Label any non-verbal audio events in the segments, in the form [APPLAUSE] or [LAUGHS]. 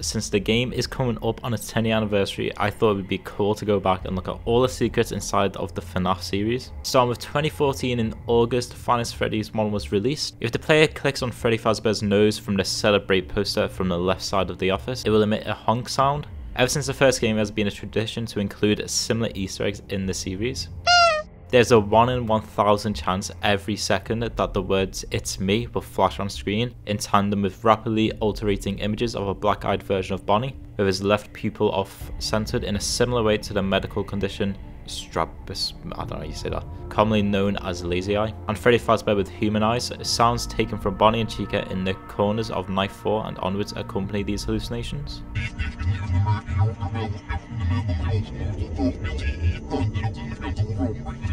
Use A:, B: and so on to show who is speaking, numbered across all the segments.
A: since the game is coming up on its 10 year anniversary, I thought it would be cool to go back and look at all the secrets inside of the FNAF series. Starting with 2014 in August, Five Nights at Freddy's 1 was released. If the player clicks on Freddy Fazbear's nose from the Celebrate poster from the left side of the office, it will emit a honk sound. Ever since the first game, it has been a tradition to include similar easter eggs in the series. There's a 1 in 1000 chance every second that the words It's Me will flash on screen in tandem with rapidly altering images of a black eyed version of Bonnie, with his left pupil off centered in a similar way to the medical condition strabismus, I don't know how you say that, commonly known as lazy eye, and Freddy Fazbear with human eyes. Sounds taken from Bonnie and Chica in the corners of Night 4 and onwards accompany these hallucinations. [LAUGHS]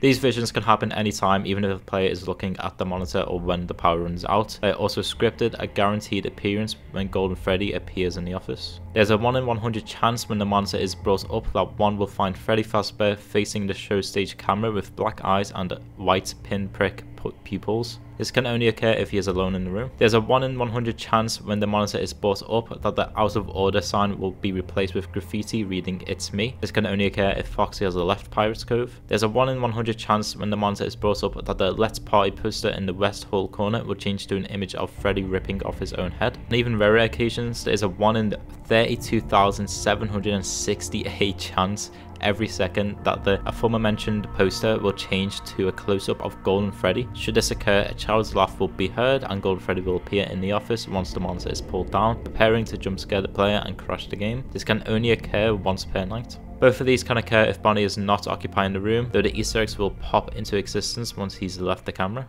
A: These visions can happen anytime, even if the player is looking at the monitor or when the power runs out. They are also scripted a guaranteed appearance when Golden Freddy appears in the office. There's a 1 in 100 chance when the monitor is brought up that one will find Freddy Fazbear facing the show stage camera with black eyes and a white pinprick pupils. This can only occur if he is alone in the room. There's a 1 in 100 chance when the monitor is brought up that the out of order sign will be replaced with graffiti reading it's me. This can only occur if Foxy has left Pirate's Cove. There's a 1 in 100 chance when the monitor is brought up that the Let's Party poster in the west hall corner will change to an image of Freddy ripping off his own head. On even rarer occasions, there is a 1 in 32,768 chance every second that the aforementioned poster will change to a close-up of Golden Freddy. Should this occur, a child's laugh will be heard and Golden Freddy will appear in the office once the monster is pulled down, preparing to jump scare the player and crash the game. This can only occur once per night. Both of these can occur if Bonnie is not occupying the room, though the easter eggs will pop into existence once he's left the camera.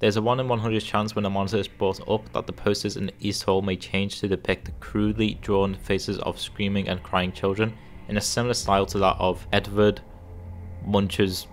A: There's a 1 in 100 chance when a monitor is brought up that the posters in the East Hall may change to depict crudely drawn faces of screaming and crying children in a similar style to that of Edvard Munch's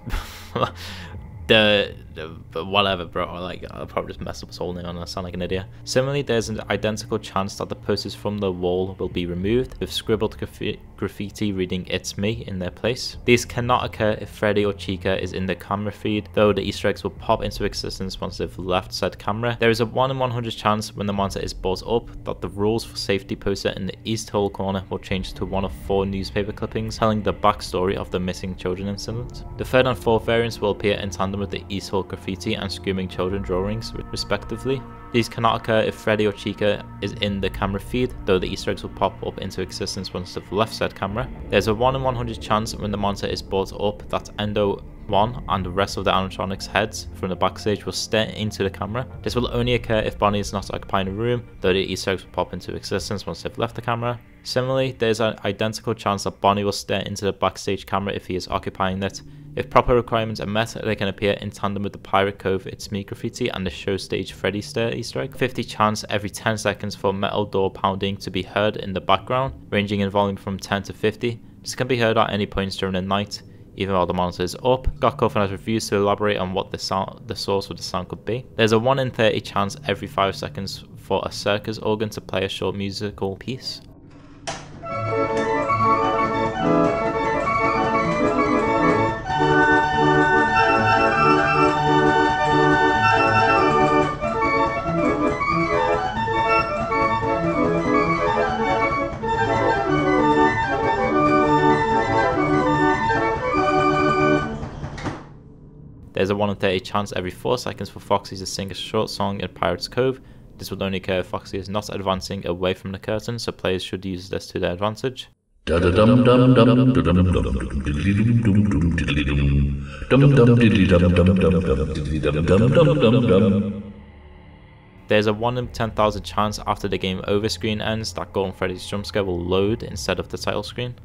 A: [LAUGHS] the, the whatever, bro. Like I'll probably just mess up his whole name and I sound like an idiot. Similarly, there's an identical chance that the posters from the wall will be removed with scribbled graffi graffiti reading "It's me" in their place. These cannot occur if Freddy or Chica is in the camera feed, though the Easter eggs will pop into existence once they've left said camera. There is a 1 in 100 chance when the monitor is brought up that the rules for safety poster in the east hall corner will change to one of four newspaper clippings telling the backstory of the missing children incident. The third and fourth variants will appear in tandem with the east hall graffiti and screaming children drawings respectively. These cannot occur if Freddy or Chica is in the camera feed, though the easter eggs will pop up into existence once they've left said camera. There's a 1 in 100 chance when the monitor is brought up that Endo 1 and the rest of the animatronics heads from the backstage will stare into the camera. This will only occur if Bonnie is not occupying the room, though the easter eggs will pop into existence once they've left the camera. Similarly, there's an identical chance that Bonnie will stare into the backstage camera if he is occupying it, if proper requirements are met, they can appear in tandem with the Pirate Cove It's Me graffiti and the show stage Freddy Stare easter egg. 50 chance every 10 seconds for metal door pounding to be heard in the background, ranging in volume from 10 to 50. This can be heard at any points during the night, even while the monitor is up. Cawthon has refused to elaborate on what the, sound, the source of the sound could be. There's a 1 in 30 chance every 5 seconds for a circus organ to play a short musical piece. A 1 in 30 chance every 4 seconds for Foxy to sing a short song in Pirate's Cove. This will only occur if Foxy is not advancing away from the curtain, so players should use this to their advantage. There's a 1 in 10,000 chance after the game over screen ends that Golden Freddy's jump scare will load instead of the title screen.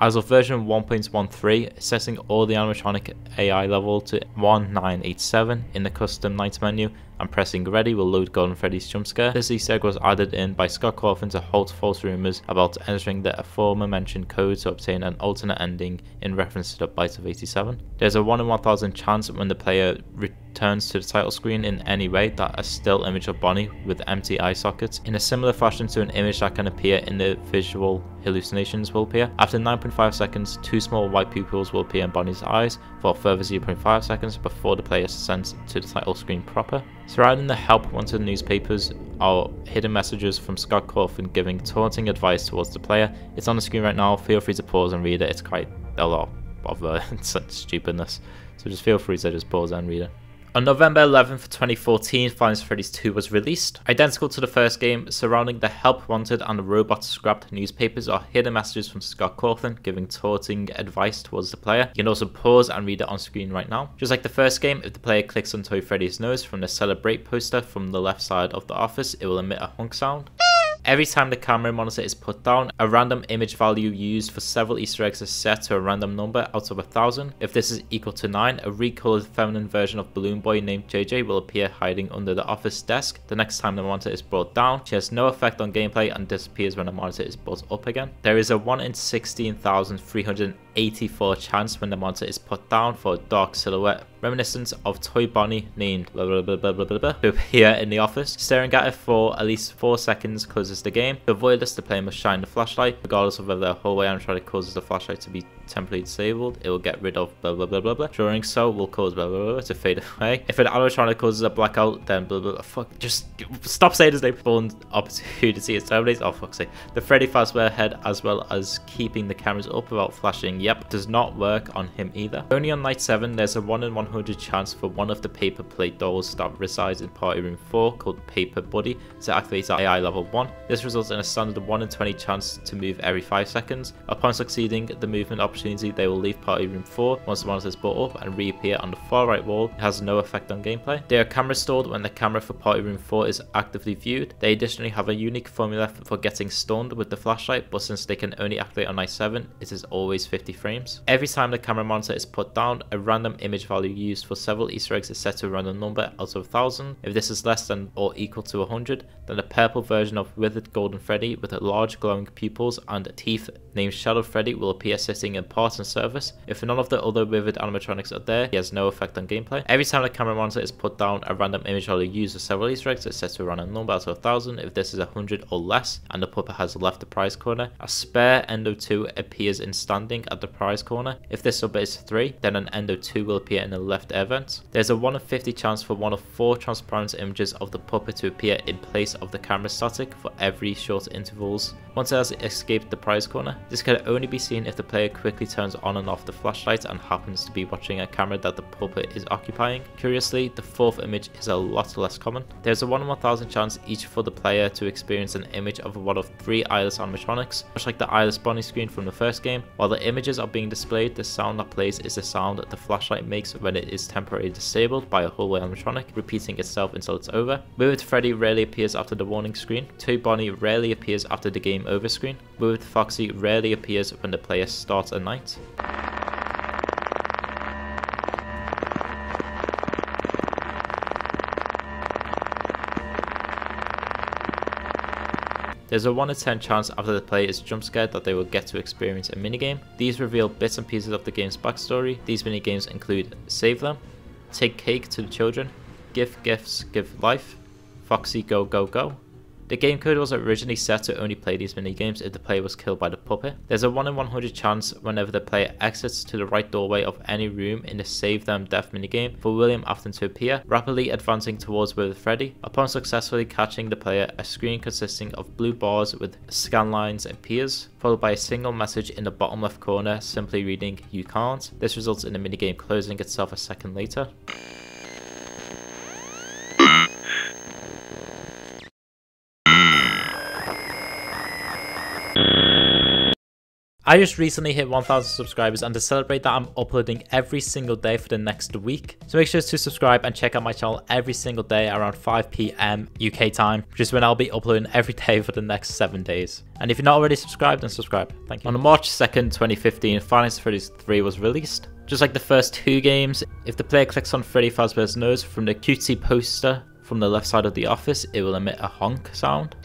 A: As of version 1.13, setting all the animatronic AI level to 1987 in the custom night menu and pressing ready will load Golden Freddy's jump scare. This Easter egg was added in by Scott Cawthon to halt false rumours about entering the aforementioned code to obtain an alternate ending in reference to the Bite of 87. There's a 1 in 1000 chance when the player returns to the title screen in any way that a still image of Bonnie with empty eye sockets in a similar fashion to an image that can appear in the visual hallucinations will appear. After 9.5 seconds, two small white pupils will appear in Bonnie's eyes for a further 0.5 seconds before the player is ascends to the title screen proper. Surrounding the help wanted newspapers are hidden messages from Scott Cawthon giving taunting advice towards the player. It's on the screen right now, feel free to pause and read it, it's quite a lot of uh, [LAUGHS] such stupidness. So just feel free to just pause and read it. On November 11th, 2014, Five Nights at Freddy's 2 was released. Identical to the first game, surrounding the help wanted and the robot scrapped newspapers are hidden messages from Scott Cawthon giving taunting advice towards the player. You can also pause and read it on screen right now. Just like the first game, if the player clicks on Toy Freddy's nose from the celebrate poster from the left side of the office, it will emit a honk sound. Every time the camera monitor is put down, a random image value used for several easter eggs is set to a random number out of a thousand. If this is equal to 9, a recolored feminine version of Balloon Boy named JJ will appear hiding under the office desk. The next time the monitor is brought down, she has no effect on gameplay and disappears when the monitor is brought up again. There is a 1 in 16,384 chance when the monitor is put down for a dark silhouette reminiscent of Toy Bonnie named blah blah blah blah blah blah, blah to appear in the office. Staring at it for at least 4 seconds closes the game. To avoid this, the player must shine the flashlight, regardless of whether the hallway animatronic causes the flashlight to be temporarily disabled, it will get rid of blah blah blah blah blah. During so will cause blah blah blah to fade away. If an animatronic causes a blackout, then blah blah blah. Fuck, just stop saying his name. Full opportunity is terminated. Oh fuck's sake. The Freddy Fazbear head, as well as keeping the cameras up without flashing, yep, does not work on him either. Only on night 7, there's a 1 in 100 chance for one of the paper plate dolls that resides in party room 4 called Paper Buddy to activate AI level 1. This results in a standard 1 in 20 chance to move every 5 seconds. Upon succeeding the movement option opportunity, they will leave party room 4 once the monitor is brought up and reappear on the far right wall. It has no effect on gameplay. They are camera stored when the camera for party room 4 is actively viewed. They additionally have a unique formula for getting stunned with the flashlight, but since they can only activate on night 7, it is always 50 frames. Every time the camera monitor is put down, a random image value used for several easter eggs is set to a random number out of 1000. If this is less than or equal to 100, then the purple version of Withered Golden Freddy with large glowing pupils and teeth named Shadow Freddy will appear sitting in parts and service. If none of the other vivid animatronics are there, he has no effect on gameplay. Every time the camera monitor is put down, a random image value used with several easter eggs is set to a random number out of 1000. If this is 100 or less, and the puppet has left the prize corner, a spare Endo 2 appears in standing at the prize corner. If this number is 3, then an Endo 2 will appear in the left air vent. There's a 1 in 50 chance for one of 4 transparent images of the puppet to appear in place of the camera static for every short intervals. Once it has escaped the prize corner, this can only be seen if the player quickly turns on and off the flashlight and happens to be watching a camera that the puppet is occupying. Curiously, the fourth image is a lot less common. There's a 1 in 1000 chance each for the player to experience an image of one of three eyeless animatronics, much like the eyeless Bonnie screen from the first game. While the images are being displayed, the sound that plays is the sound that the flashlight makes when it is temporarily disabled by a hallway animatronic, repeating itself until it's over. Withered Freddy rarely appears after the warning screen. Toy Bonnie rarely appears after the game over screen. Withered Foxy rarely appears when the player starts a night. There's a 1 in 10 chance after the player is jump scared that they will get to experience a minigame. These reveal bits and pieces of the game's backstory. These minigames include Save Them, Take Cake to the Children, Give Gifts, Give Life, Foxy Go Go Go, the game code was originally set to only play these minigames if the player was killed by the puppet. There's a 1 in 100 chance whenever the player exits to the right doorway of any room in the Save Them Death minigame for William Afton to appear, rapidly advancing towards with Freddy. Upon successfully catching the player, a screen consisting of blue bars with scan lines appears, followed by a single message in the bottom left corner simply reading you can't. This results in the minigame closing itself a second later. I just recently hit 1000 subscribers and to celebrate that I'm uploading every single day for the next week. So make sure to subscribe and check out my channel every single day around 5pm UK time, which is when I'll be uploading every [LAUGHS] day for the next 7 days. And if you're not already subscribed, then subscribe. Thank you. On March 2nd, 2015, Five Nights at Freddy's 3 was released. Just like the first two games, if the player clicks on Freddy Fazbear's nose from the cutesy poster from the left side of the office, it will emit a honk sound.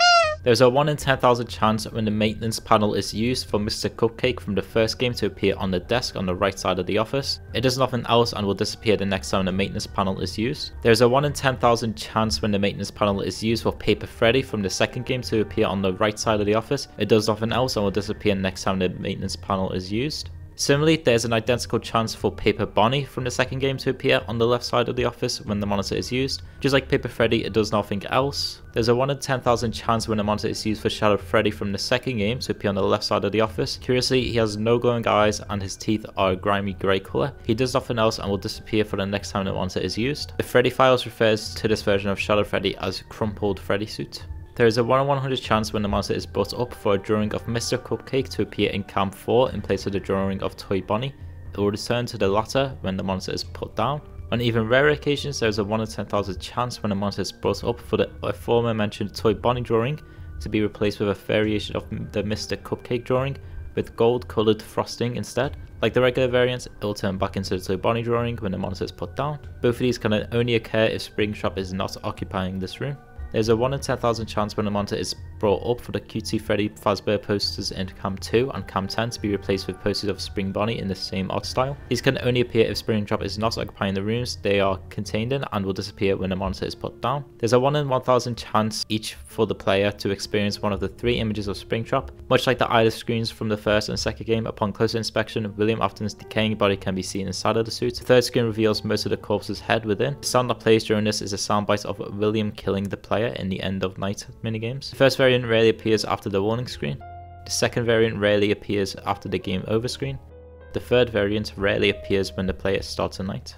A: There's a 1 in 10,000 chance when the maintenance panel is used for Mr. Cupcake from the first game to appear on the desk on the right side of the office. It does nothing else and will disappear the next time the maintenance panel is used. There's a 1 in 10,000 chance when the maintenance panel is used for Paper Freddy from the second game to appear on the right side of the office. It does nothing else and will disappear next time the maintenance panel is used. Similarly, there's an identical chance for Paper Bonnie from the second game to appear on the left side of the office when the monitor is used. Just like Paper Freddy, it does nothing else. There's a 1 in 10,000 chance when the monitor is used for Shadow Freddy from the second game to appear on the left side of the office. Curiously, he has no glowing eyes and his teeth are a grimy grey colour. He does nothing else and will disappear for the next time the monitor is used. The Freddy Files refers to this version of Shadow Freddy as Crumpled Freddy Suit. There is a 1 in 100 chance when the monster is brought up for a drawing of Mr. Cupcake to appear in Cam 4 in place of the drawing of Toy Bonnie. It will return to the latter when the monster is put down. On even rarer occasions, there is a 1 in 10,000 chance when the monster is brought up for the aforementioned Toy Bonnie drawing to be replaced with a variation of the Mr. Cupcake drawing with gold coloured frosting instead. Like the regular variant, it will turn back into the Toy Bonnie drawing when the monster is put down. Both of these can only occur if Springtrap is not occupying this room. There's a 1 in 10,000 chance when a monitor is brought up for the Cutesy Freddy Fazbear posters in Cam 2 and Cam 10 to be replaced with posters of Spring Bonnie in the same art style. These can only appear if Springtrap is not occupying the rooms they are contained in and will disappear when the monitor is put down. There's a 1 in 1000 chance each for the player to experience one of the three images of Springtrap. Much like the eyeless screens from the first and second game, upon closer inspection, William Afton's decaying body can be seen inside of the suit. The third screen reveals most of the corpse's head within. The sound that plays during this is a soundbite of William killing the player in the end of night minigames. The first variant rarely appears after the warning screen. The second variant rarely appears after the game over screen. The third variant rarely appears when the player starts a night.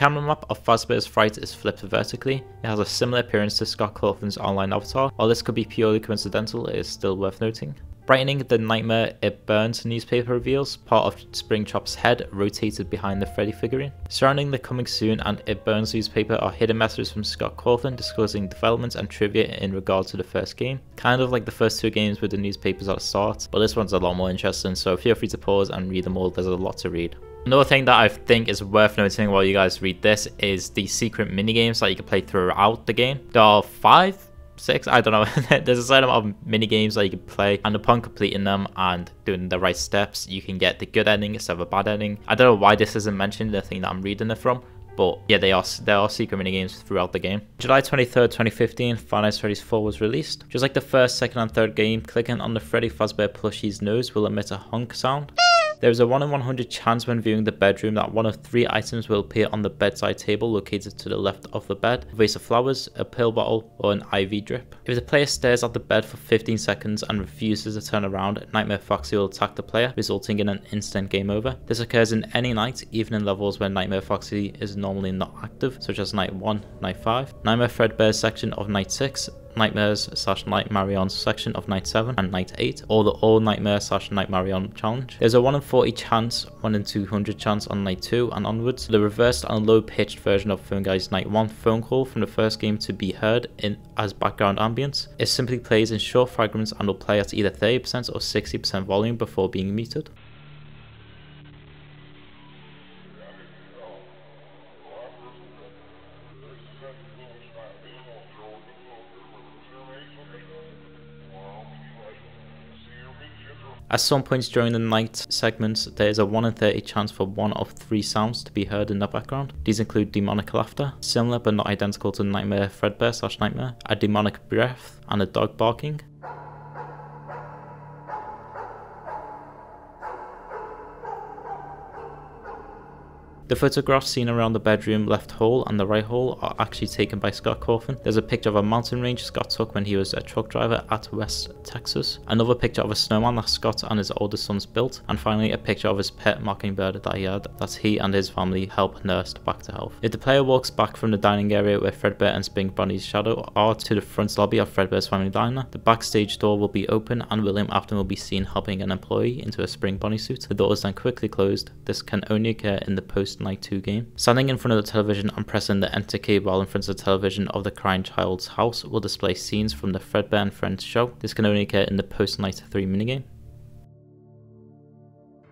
A: Camera map of Fazbear's Fright is flipped vertically, it has a similar appearance to Scott Cawthon's online avatar. While this could be purely coincidental, it is still worth noting. Brightening the Nightmare It Burns newspaper reveals part of Springtrap's head rotated behind the Freddy figurine. Surrounding the Coming Soon and It Burns newspaper are hidden messages from Scott Cawthon disclosing developments and trivia in regard to the first game. Kind of like the first two games with the newspapers at the start, but this one's a lot more interesting, so feel free to pause and read them all, there's a lot to read. Another thing that I think is worth noting while you guys read this is the secret mini games that you can play throughout the game. There are five, six, I don't know. [LAUGHS] There's a certain amount of mini games that you can play, and upon completing them and doing the right steps, you can get the good ending instead of a bad ending. I don't know why this isn't mentioned, in the thing that I'm reading it from, but yeah, they are there are secret mini games throughout the game. July 23rd, 2015, Five Nights at Freddy's 4 was released. Just like the first, second, and third game, clicking on the Freddy Fazbear plushie's nose will emit a honk sound. There is a 1 in 100 chance when viewing the bedroom that one of three items will appear on the bedside table located to the left of the bed, a vase of flowers, a pill bottle, or an IV drip. If the player stares at the bed for 15 seconds and refuses to turn around, Nightmare Foxy will attack the player, resulting in an instant game over. This occurs in any night, even in levels where Nightmare Foxy is normally not active, such as Night 1, Night 5. Nightmare Fredbear's section of Night 6 Nightmares slash Nightmarion's section of Night 7 and Night 8, or the All Nightmare slash Nightmarion challenge. There's a 1 in 40 chance, 1 in 200 chance on Night 2 and onwards. The reversed and low pitched version of Phone Guy's Night 1 phone call from the first game to be heard in as background ambience. It simply plays in short fragments and will play at either 30% or 60% volume before being muted. At some points during the night segments, there is a 1 in 30 chance for one of three sounds to be heard in the background. These include demonic laughter, similar but not identical to Nightmare Fredbear slash Nightmare, a demonic breath, and a dog barking. The photographs seen around the bedroom left hall and the right hall are actually taken by Scott Cawthon. There's a picture of a mountain range Scott took when he was a truck driver at West Texas. Another picture of a snowman that Scott and his older sons built. And finally a picture of his pet mockingbird that he had that he and his family helped nurse back to health. If the player walks back from the dining area where Fredbear and Spring Bonnie's shadow are to the front lobby of Fredbear's family diner, the backstage door will be open and William Afton will be seen helping an employee into a Spring Bonnie suit. The door is then quickly closed. This can only occur in the post Night 2 game. Standing in front of the television and pressing the enter key while in front of the television of the crying child's house will display scenes from the Fredbear and Friends show. This can only occur in the post Night 3 minigame.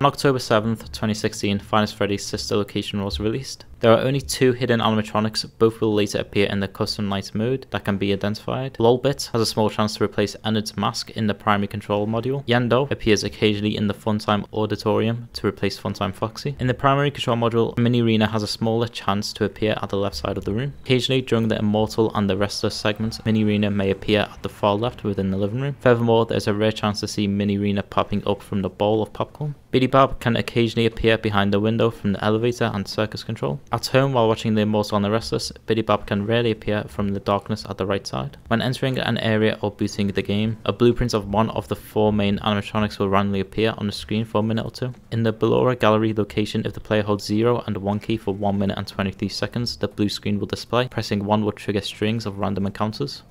A: On October 7th, 2016, Five Nights at Freddy's sister location was released. There are only two hidden animatronics, both will later appear in the custom night mode that can be identified. Lolbit has a small chance to replace Ennard's mask in the primary control module. Yendo appears occasionally in the Funtime Auditorium to replace Funtime Foxy. In the primary control module, Minireena has a smaller chance to appear at the left side of the room. Occasionally during the Immortal and the Restless segments, Minireena may appear at the far left within the living room. Furthermore, there's a rare chance to see Minireena popping up from the bowl of popcorn. Bidybab can occasionally appear behind the window from the elevator and circus control. At home while watching The Immortal and the Restless, Bidybab can rarely appear from the darkness at the right side. When entering an area or booting the game, a blueprint of one of the four main animatronics will randomly appear on the screen for a minute or two. In the Ballora Gallery location, if the player holds 0 and 1 key for 1 minute and 23 seconds, the blue screen will display. Pressing 1 will trigger strings of random encounters.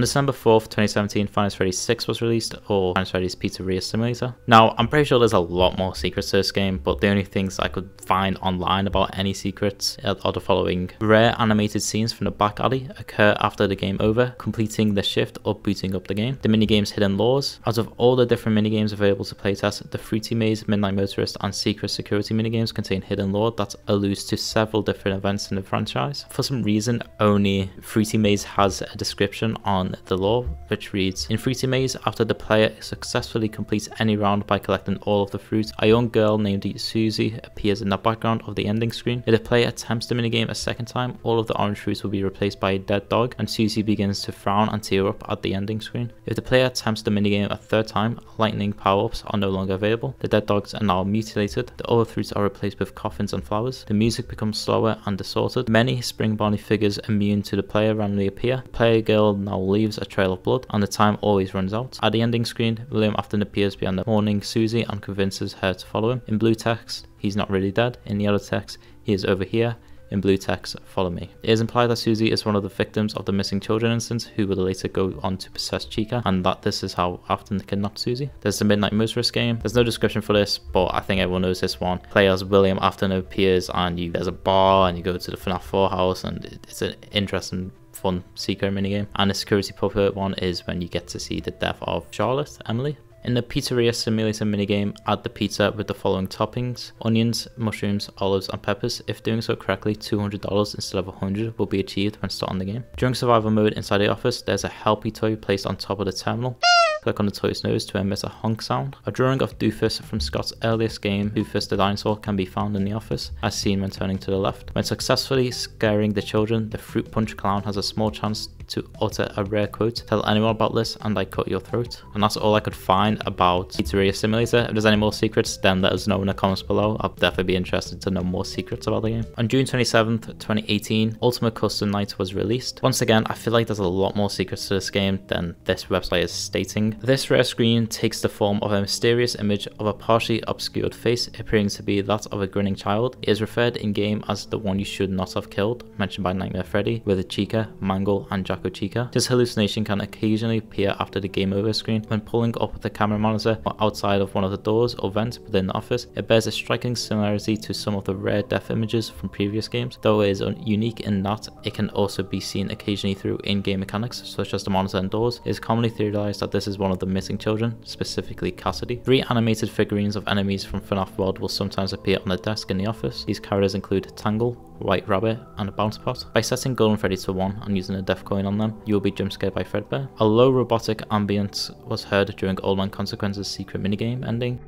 A: On December 4th, 2017, Five Nights at Freddy's 6 was released, or Five Nights at Freddy's Pizzeria Simulator. Now, I'm pretty sure there's a lot more secrets to this game, but the only things I could find online about any secrets are the following. Rare animated scenes from the back alley occur after the game over, completing the shift or booting up the game. The minigame's hidden laws. Out of all the different minigames available to playtest, the Fruity Maze, Midnight Motorist, and Secret Security minigames contain hidden lore that alludes to several different events in the franchise. For some reason, only Fruity Maze has a description on the law, which reads In Fruity Maze, after the player successfully completes any round by collecting all of the fruits, a young girl named Susie appears in the background of the ending screen. If the player attempts the minigame a second time, all of the orange fruits will be replaced by a dead dog, and Susie begins to frown and tear up at the ending screen. If the player attempts the minigame a third time, lightning power-ups are no longer available. The dead dogs are now mutilated. The other fruits are replaced with coffins and flowers. The music becomes slower and distorted. Many Spring Bonnie figures immune to the player randomly appear. The player girl now leaves a trail of blood, and the time always runs out. At the ending screen, William Afton appears behind the mourning Susie and convinces her to follow him. In blue text, he's not really dead. In the yellow text, he is over here. In blue text, follow me. It is implied that Susie is one of the victims of the missing children instance who will later go on to possess Chica, and that this is how often they kidnapped Susie. There's the Midnight Motorist game. There's no description for this, but I think everyone knows this one. Play as William Afton appears, and you there's a bar, and you go to the FNAF 4 house, and it's an interesting fun secret minigame. And the security puppet one is when you get to see the death of Charlotte, Emily. In the Pizzeria Simulator minigame, add the pizza with the following toppings onions, mushrooms, olives, and peppers. If doing so correctly, $200 instead of $100 will be achieved when starting the game. During survival mode inside the office, there's a Helpy toy placed on top of the terminal. Click on the toy's nose to emit a honk sound. A drawing of Doofus from Scott's earliest game, Doofus the Dinosaur, can be found in the office, as seen when turning to the left. When successfully scaring the children, the Fruit Punch Clown has a small chance to utter a rare quote. Tell anyone about this and I cut your throat. And that's all I could find about Pizzeria Simulator. If there's any more secrets, then let us know in the comments below. I'll definitely be interested to know more secrets about the game. On June 27th, 2018, Ultimate Custom Night was released. Once again, I feel like there's a lot more secrets to this game than this website is stating. This rare screen takes the form of a mysterious image of a partially obscured face appearing to be that of a grinning child. It is referred in game as the one you should not have killed, mentioned by Nightmare Freddy, with a Chica, Mangle, and Jack Chica. This hallucination can occasionally appear after the game over screen. When pulling up the camera monitor or outside of one of the doors or vents within the office, it bears a striking similarity to some of the rare death images from previous games, though it is unique in that it can also be seen occasionally through in-game mechanics such as the monitor and doors. It is commonly theorized that this is one of the missing children, specifically Cassidy. Three animated figurines of enemies from FNAF World will sometimes appear on the desk in the office. These characters include Tangle, White Rabbit, and a Bouncepot. By setting Golden Freddy to 1 and using a death coin on them, you will be jump scared by Fredbear. A low robotic ambience was heard during Old Man Consequence's secret minigame ending.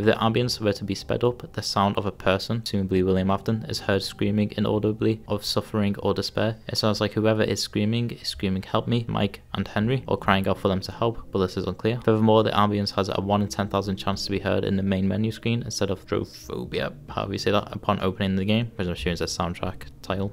A: If the ambience were to be sped up, the sound of a person, presumably William Afton, is heard screaming inaudibly of suffering or despair. It sounds like whoever is screaming is screaming help me, Mike and Henry, or crying out for them to help, but this is unclear. Furthermore, the ambience has a 1 in 10,000 chance to be heard in the main menu screen instead of Trophobia, however you say that, upon opening the game, which I'm assuming is a soundtrack title.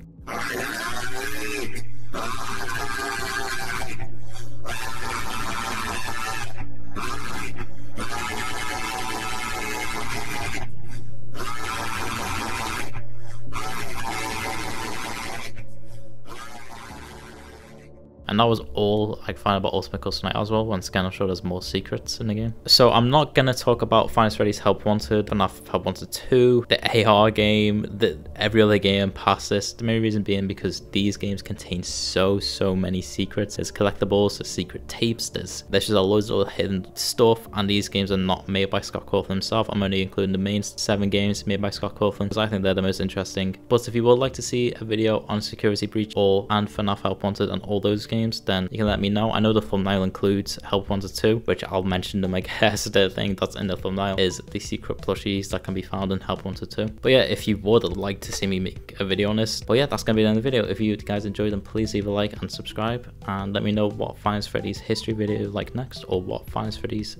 A: And that was all I found about Ultimate Custom Night as well. when I'm sure there's more secrets in the game. So I'm not gonna talk about at Freddy's Help Wanted, FNAF Help Wanted 2, the AR game, the every other game past this. The main reason being because these games contain so so many secrets. There's collectibles, there's secret tapes, there's there's just a loads of hidden stuff, and these games are not made by Scott Cawthon himself. I'm only including the main seven games made by Scott Cawthon because I think they're the most interesting. But if you would like to see a video on Security Breach or and FNAF Help Wanted and all those games, then you can let me know. I know the thumbnail includes Help Wanted 2, which I'll mention in my [LAUGHS] guess the thing that's in the thumbnail is the secret plushies that can be found in Help Wanted 2. But yeah, if you would like to see me make a video on this, but yeah, that's gonna be the end of the video. If you guys enjoyed them, please leave a like and subscribe and let me know what Five Nights at Freddy's history video like next or what Five Nights at Freddy's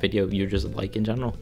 A: video you just like in general.